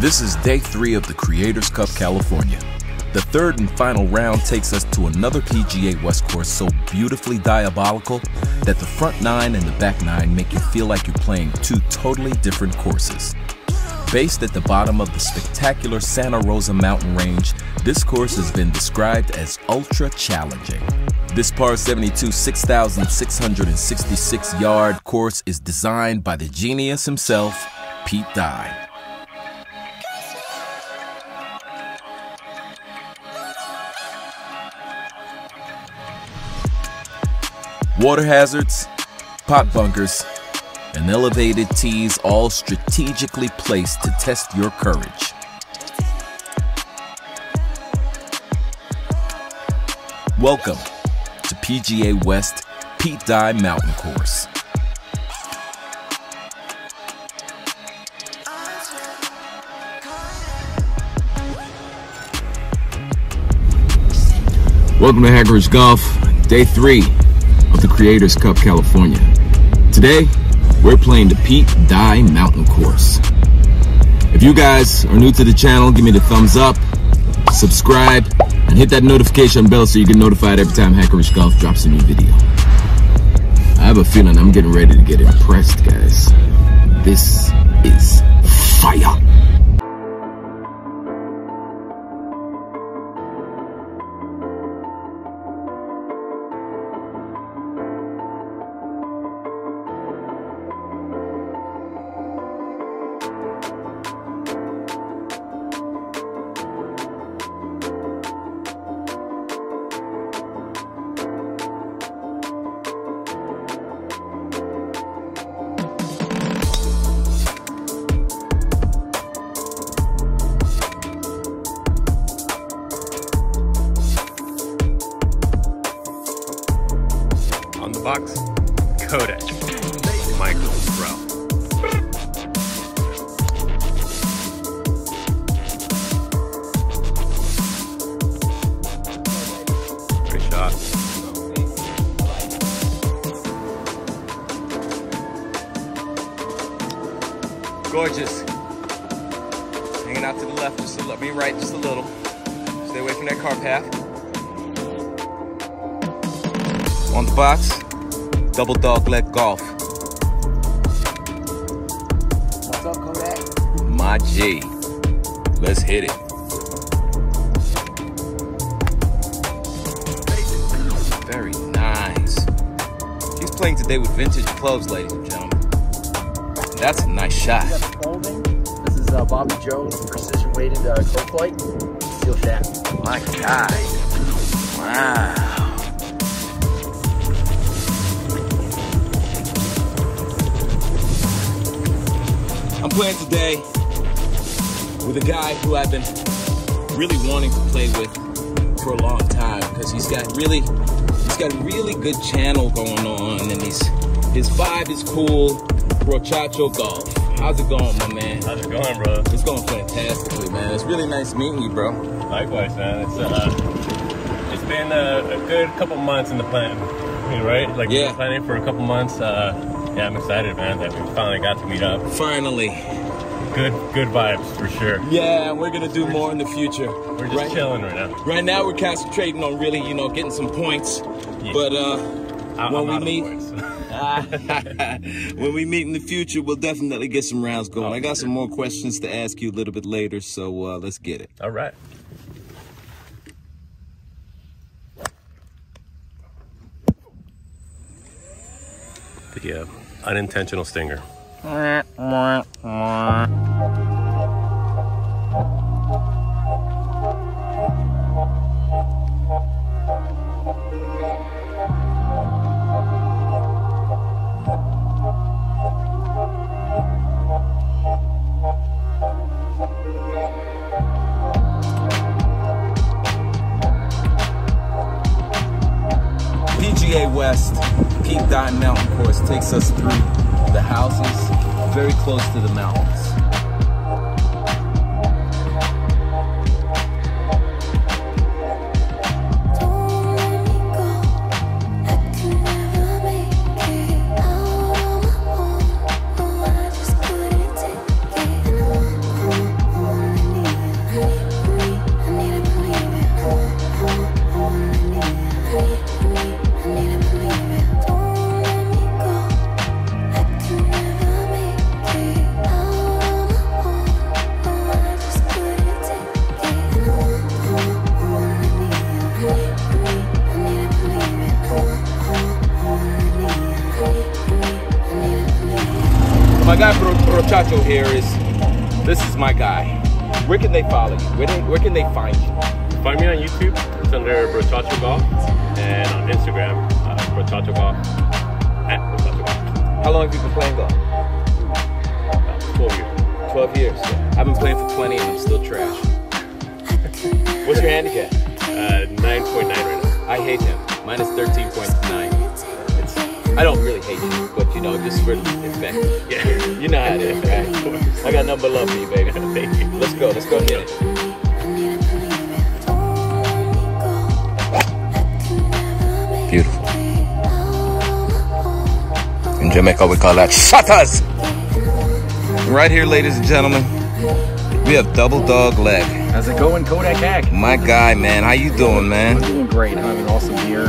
This is day three of the Creators Cup California. The third and final round takes us to another PGA West course so beautifully diabolical that the front nine and the back nine make you feel like you're playing two totally different courses. Based at the bottom of the spectacular Santa Rosa mountain range, this course has been described as ultra challenging. This par 72 6,666 yard course is designed by the genius himself, Pete Dye. Water hazards, pot bunkers, and elevated tees all strategically placed to test your courage. Welcome to PGA West Pete Dye Mountain Course. Welcome to Hackerish Golf, day three of the Creators Cup California. Today, we're playing the Pete Dye Mountain Course. If you guys are new to the channel, give me the thumbs up, subscribe, and hit that notification bell so you get notified every time Hackerish Golf drops a new video. I have a feeling I'm getting ready to get impressed, guys. This is fire. Box, Kodak. Great shot. Gorgeous. Hanging out to the left just a little, mean right just a little. Stay away from that car path. On the box, double dog leg golf. What's up, Kodak? My G. Let's hit it. Very nice. He's playing today with vintage clubs, ladies and gentlemen. That's a nice shot. We got the folding. This is uh, Bobby Jones, precision weighted uh, coat plate. Steel shaft. My God. Wow. I'm playing today with a guy who I've been really wanting to play with for a long time because he's got really he's got a really good channel going on and he's his vibe is cool. Brochacho Golf. How's it going, my man? How's it going, bro? It's going fantastically, man. It's really nice meeting you, bro. Likewise, man. It's uh, it's been a, a good couple months in the plan, right? Like Yeah. we've been planning for a couple months. Uh, yeah, I'm excited, man, that we finally got to meet up. Finally. Good, good vibes for sure. Yeah, we're gonna do more in the future. We're just right, chilling right now. right now we're concentrating on really, you know, getting some points. Yeah. But uh I- when I'm we meet when we meet in the future, we'll definitely get some rounds going. Oh, I got some more questions to ask you a little bit later, so uh, let's get it. All right. Uh, unintentional stinger. Close to the mountains. Brochacho here is, this is my guy. Where can they follow you? Where, they, where can they find you? Find me on YouTube. It's under Brochacho Golf. And on Instagram, uh, Brochacho Golf. At Brochacho Golf. How long have you been playing golf? Uh, 12 years. 12 years. I've been playing for 20 and I'm still trash. What's your handicap? Uh, 9.9 right now. I hate him. 13.9. It's, I don't really hate you, but you know, just for the effect. Yeah. You know how it is, right? I got number love for you, baby. Thank you. Let's go. Let's go get it. Beautiful. In Jamaica, we call that shutters. Right here, ladies and gentlemen, we have double dog leg. How's it going, Kodak Hack? My guy, man, how you doing, I'm man? doing great. I'm having an awesome year.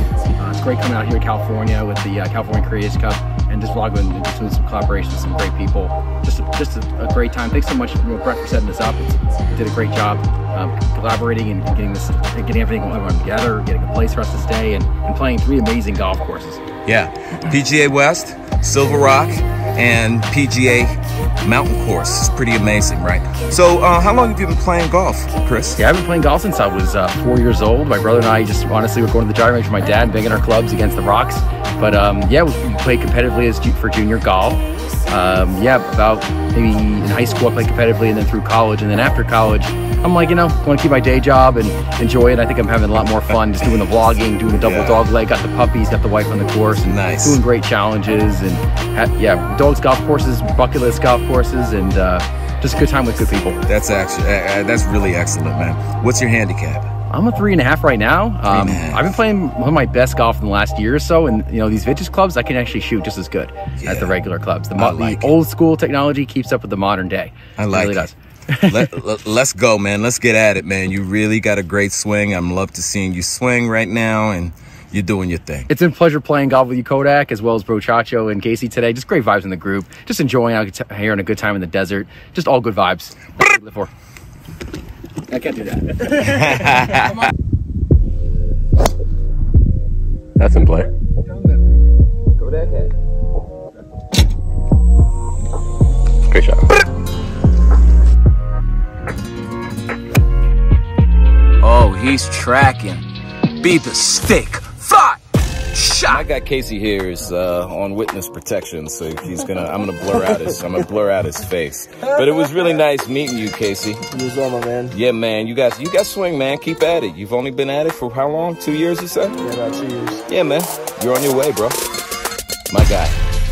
Great coming out here to California with the uh, California Creators Cup and just vlogging and doing some collaborations with some great people. Just just a, a great time. Thanks so much, Brett, for setting this up. It's, you did a great job um, collaborating and getting this, getting everything everyone together, getting a place for us to stay, and, and playing three amazing golf courses. Yeah, PGA West, Silver Rock, and PGA Mountain Course. It's pretty amazing, right? So, uh, how long have you been playing golf, Chris? Yeah, I've been playing golf since I was uh, four years old. My brother and I just honestly were going to the driving range with my dad, banging our clubs against the rocks. But um, yeah, we played competitively as for junior golf. Um, yeah, about maybe in high school I played competitively, and then through college, and then after college, I'm like, you know, want to keep my day job and enjoy it. I think I'm having a lot more fun just doing the vlogging, doing the double Yeah. dog leg, got the puppies, got the wife on the course, and Nice. doing great challenges and ha- yeah, dogs golf courses, bucket list golf courses, and uh, just a good time with good people. That's actually uh, uh, that's really excellent, man. What's your handicap? I'm a three and a half right now. Um, and a half. I've been playing one of my best golf in the last year or so, and you know these vintage clubs, I can actually shoot just as good Yeah. as the regular clubs. The, mo- like the old school technology keeps up with the modern day. I like it. Really it. does. let, let, let's go, man. Let's get at it, man. You really got a great swing. I'm love to seeing you swing right now, and you're doing your thing. It's been a pleasure playing golf with you, Kodak, as well as Brochacho and Casey today. Just great vibes in the group. Just enjoying out here and a good time in the desert. Just all good vibes. That's what we live for. I can't do that. That's in play. Great shot. Oh, he's tracking. Be the stick. Fly. My Shot. guy Casey here is uh, on witness protection, so he's gonna. I'm gonna blur out his. I'm gonna blur out his face. But it was really nice meeting you, Casey. You as well, my man. Yeah, man. You guys, you guys swing, man. Keep at it. You've only been at it for how long? Two years, you said? Yeah, about two years. Yeah, man. You're on your way, bro. My guy,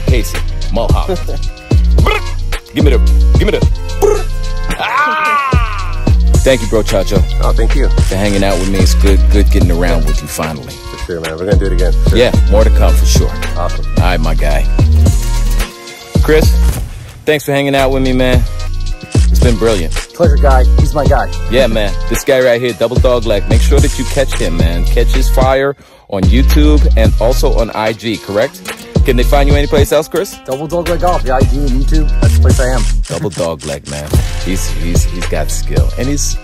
Casey Mohawk. give me the. Give me the. Ah! Thank you, bro, Chacho, Oh, thank you. for hanging out with me. It's good, good getting around with you finally. Sure, man. We're gonna do it again. Sure. Yeah, more to come for sure. Awesome. All right, my guy. Chris, thanks for hanging out with me, man. It's been brilliant. Pleasure, guy. He's my guy. Yeah, man. This guy right here, Double Dog Leg. Make sure that you catch him, man. Catch his fire on YouTube and also on IG, correct? Can they find you anyplace else, Chris? Double dog leg golf. The IG and YouTube. That's the place I am. Double Dog Leg, man. He's he's he's got skill, and he's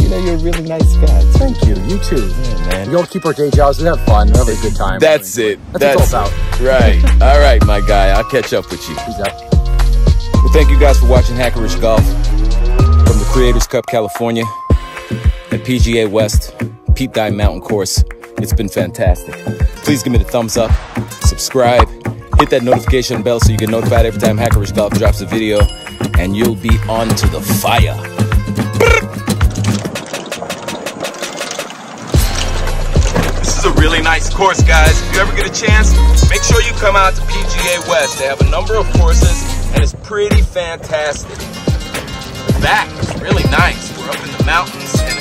you know you're a really nice guy. Thank you. You too. Yeah, man. We all keep our day jobs. We have fun. Have a good time. That's it. That's all it. Right. All right, my guy. I'll catch up with you. Peace out. Well, thank you guys for watching Hackerish Golf from the Creators Cup, California, and PGA West, Pete Dye Mountain Course. It's been fantastic. Please give me the thumbs up, subscribe, hit that notification bell so you get notified every time Hackerish Golf drops a video, and you'll be on to the fire. Really nice course, guys. If you ever get a chance, make sure you come out to PGA West. They have a number of courses, and it's pretty fantastic. The back is really nice. We're up in the mountains, and